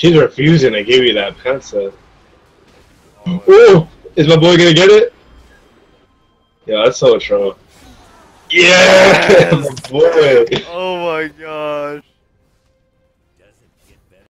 She's refusing to give you that pencil. Oh, Ooh! Is my boy gonna get it? Yeah, that's so true. Yeah! Yes! boy! oh my gosh.